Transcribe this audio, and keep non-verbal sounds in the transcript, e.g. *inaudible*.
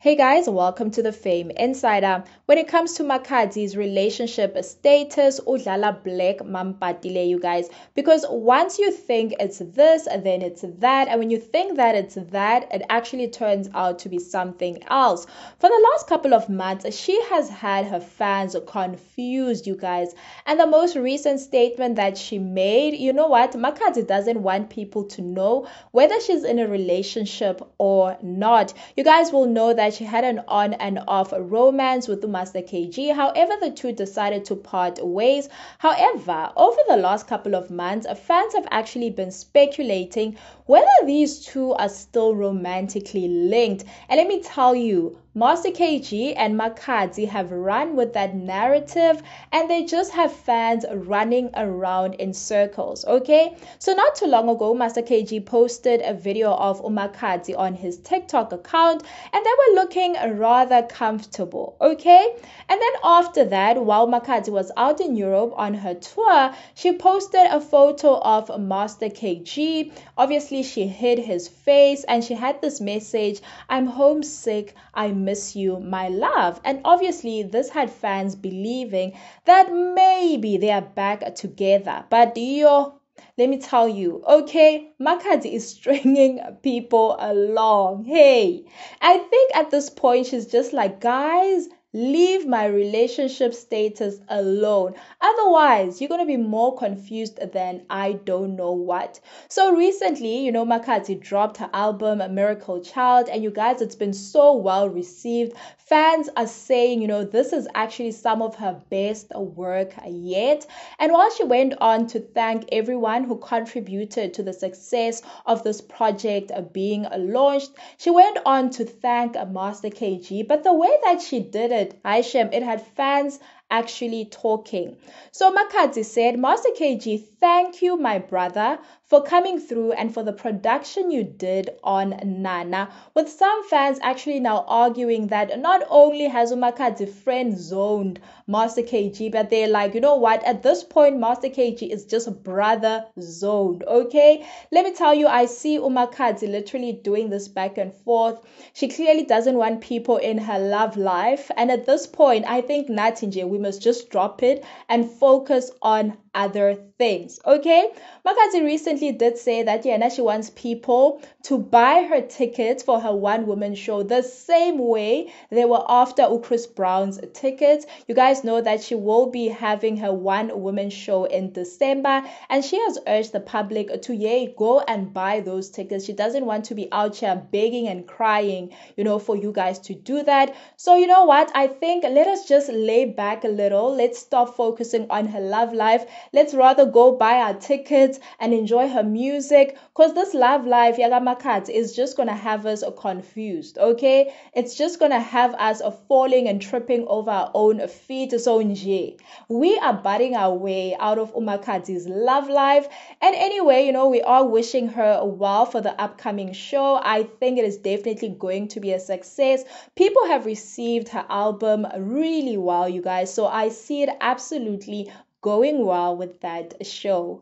Hey guys, welcome to the Fame Insider. When it comes to Makhadzi's relationship status, Udlala Black Mampatile, you guys, because once you think it's this, then it's that, and when you think that it's that, it actually turns out to be something else. For the last couple of months, she has had her fans confused, you guys, and the most recent statement that she made, you know what, Makhadzi doesn't want people to know whether she's in a relationship or not. You guys will know that that she had an on and off romance with Master KG. However, the two decided to part ways. However, over the last couple of months, fans have actually been speculating whether these two are still romantically linked. And let me tell you, Master KG and Makhadzi have run with that narrative and they just have fans running around in circles, okay? So not too long ago, Master KG posted a video of Umakhadzi on his TikTok account and they were looking rather comfortable, okay? And then after that, while Makhadzi was out in Europe on her tour, she posted a photo of Master KG. Obviously, she hid his face and she had this message, I'm homesick, I miss you, my love. And obviously, this had fans believing that maybe they are back together. But yo, let me tell you, okay, Makhadzi is *laughs* stringing people along. Hey, I think at this point she's just like, guys, Leave my relationship status alone. Otherwise, you're going to be more confused than I don't know what. So recently, you know, Makhadzi dropped her album A Miracle Child, and you guys, it's been so well received. Fans are saying, you know, this is actually some of her best work yet. And while she went on to thank everyone who contributed to the success of this project being launched, she went on to thank Master KG. But the way that she did it, it, Aishem, it had fans actually talking. So Makhadzi said, Master KG, thank you, my brother, for coming through and for the production you did on Nana. With some fans actually now arguing that not only has Umakhadzi friend zoned Master KG, but they're like, you know what? At this point, Master KG is just brother zoned. Okay, let me tell you, I see Umakhadzi literally doing this back and forth. She clearly doesn't want people in her love life, and at this point, I think Natinje, we must just drop it and focus on other things. Okay, Makhadzi recently did say that yeah, she wants people to buy her tickets for her one woman show the same way they were after Chris Brown's tickets. You guys know that she will be having her one woman show in December, and she has urged the public to yay go and buy those tickets. She doesn't want to be out here begging and crying, you know, for you guys to do that. So you know what? I think let us just lay back a little. Let's stop focusing on her love life. Let's rather go buy our tickets and enjoy her music because this love life, Yaga Makhadzi, is just going to have us confused, okay? It's just going to have us falling and tripping over our own feet. So, nje, we are butting our way out of Umakhadzi's love life. And anyway, you know, we are wishing her well for the upcoming show. I think it is definitely going to be a success. People have received her album really well, you guys. So I see it absolutely going well with that show.